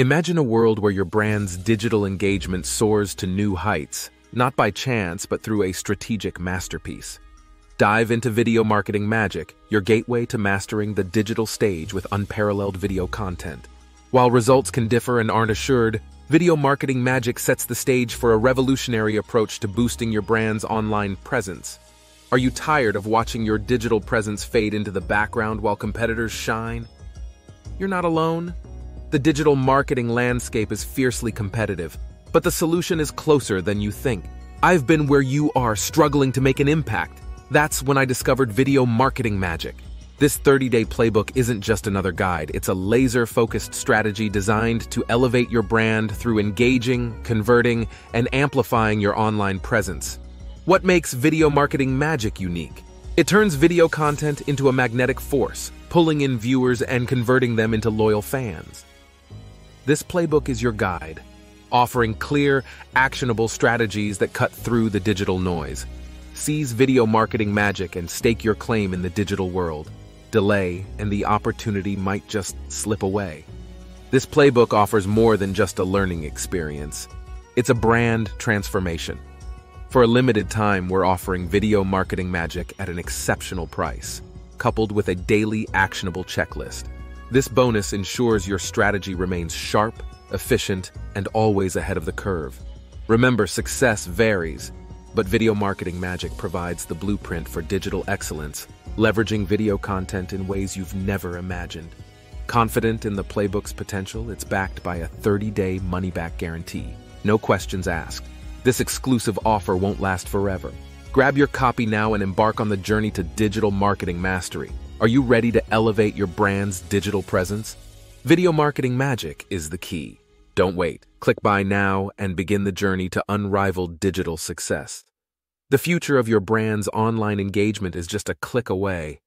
Imagine a world where your brand's digital engagement soars to new heights, not by chance, but through a strategic masterpiece. Dive into video marketing magic, your gateway to mastering the digital stage with unparalleled video content. While results can differ and aren't assured, video marketing magic sets the stage for a revolutionary approach to boosting your brand's online presence. Are you tired of watching your digital presence fade into the background while competitors shine? You're not alone. The digital marketing landscape is fiercely competitive, but the solution is closer than you think. I've been where you are, struggling to make an impact. That's when I discovered video marketing magic. This 30-day playbook isn't just another guide, it's a laser-focused strategy designed to elevate your brand through engaging, converting, and amplifying your online presence. What makes video marketing magic unique? It turns video content into a magnetic force, pulling in viewers and converting them into loyal fans. This playbook is your guide, offering clear, actionable strategies that cut through the digital noise. Seize video marketing magic and stake your claim in the digital world. Delay, and the opportunity might just slip away. This playbook offers more than just a learning experience. It's a brand transformation. For a limited time, we're offering video marketing magic at an exceptional price, coupled with a daily actionable checklist. This bonus ensures your strategy remains sharp, efficient, and always ahead of the curve. Remember, success varies, but Video Marketing Magic provides the blueprint for digital excellence, leveraging video content in ways you've never imagined. Confident in the playbook's potential, it's backed by a 30-day money-back guarantee. No questions asked. This exclusive offer won't last forever. Grab your copy now and embark on the journey to digital marketing mastery. Are you ready to elevate your brand's digital presence? Video Marketing Magic is the key. Don't wait. Click buy now and begin the journey to unrivaled digital success. The future of your brand's online engagement is just a click away.